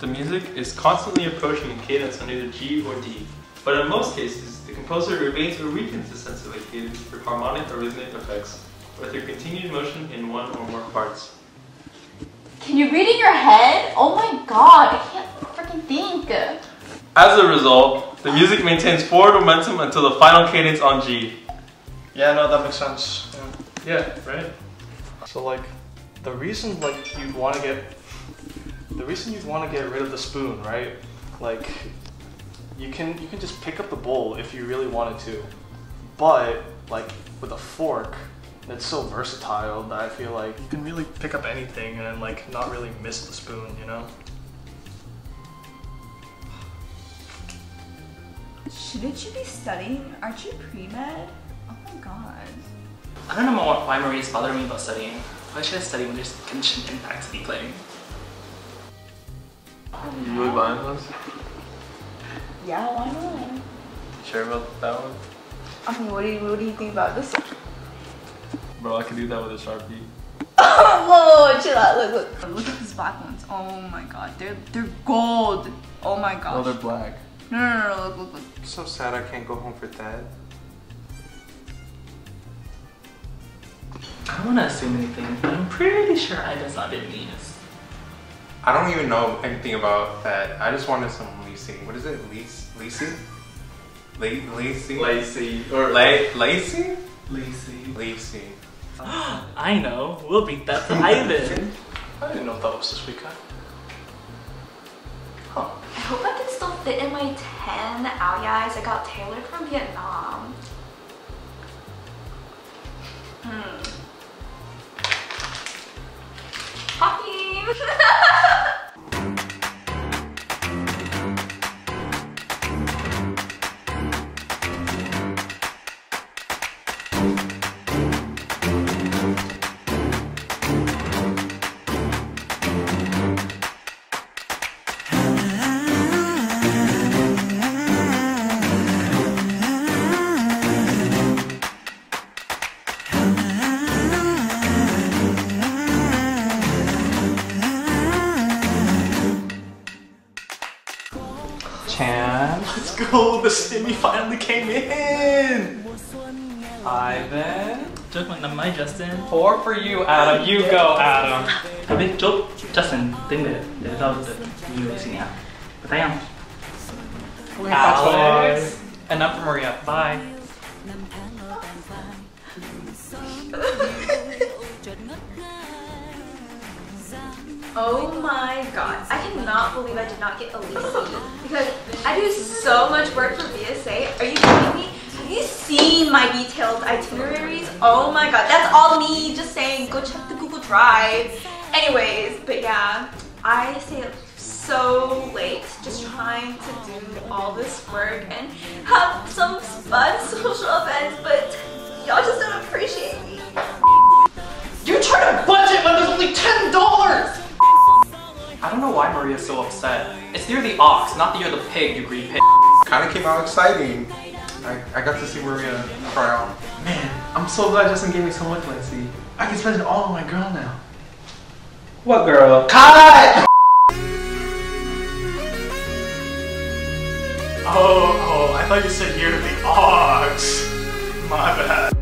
the music is constantly approaching a cadence on either G or D. But in most cases, the composer remains or weakens the sense of a cadence for harmonic or rhythmic effects, or through continued motion in one or more parts. Can you read in your head? Oh my god, I can't freaking think. As a result, the music maintains forward momentum until the final cadence on G. Yeah, no, that makes sense. Yeah. Yeah, right? So like, the reason like you'd want to get, the reason you'd want to get rid of the spoon, right? Like, you can you can just pick up the bowl if you really wanted to, but like with a fork, it's so versatile that I feel like you can really pick up anything and like not really miss the spoon, you know? Shouldn't you be studying? Aren't you pre-med? Oh my god. I don't know why Maria's bothering me about studying. Why should I study when there's Genshin Impact to be playing? You really buying those? Yeah, why not? Sure about that one? I mean, what do you what do you think about this? Bro, I can do that with a Sharpie. Whoa, chill out. Look, look. Look at these black ones. Oh my god. They're they're gold. Oh my gosh. Oh, they're black. no, no, no, no, look, look, look. So sad I can't go home for that. I don't want to assume anything, but I'm pretty sure Ivan's not Vietnamese. I don't even know anything about that. I just wanted some Lacey. What is it? Lace, Lacey? La- Lacey? Lacy. Or La- Lacey? Lazy. Lacey. I know. We'll beat that to Ivan. I didn't know that was this weekend. Huh. I hope I can still fit in my 10 ao dais I got tailored from Vietnam. Hmm. Hakeem! Chan. Let's go. The stimmy finally came in. Ivan. Chúc my năm mới Justin. Four for you, Adam. You go, Adam. Tôi biết chúc Justin tiếng Việt để đâu được nhiều gì nhá. Có thấy không? Alex. Enough for Maria. Bye. Oh, oh my god. I cannot believe I did not get Elise because I do so much work for VSA. Are you kidding me? Have you seen my detailed itineraries? Oh my god. That's all me just saying go check the Google Drive. Anyways, but yeah, I stay up so late just trying to do all this work and have some fun social events, but know so upset. It's you're the ox, not that you're the pig, you greedy pig. Kinda came out exciting. I, I got to see Maria cry on. Man, I'm so glad Justin gave me so much Lacy. I can spend it all on my girl now. What girl? Cut! Oh, oh, I thought you said you're the ox. My bad.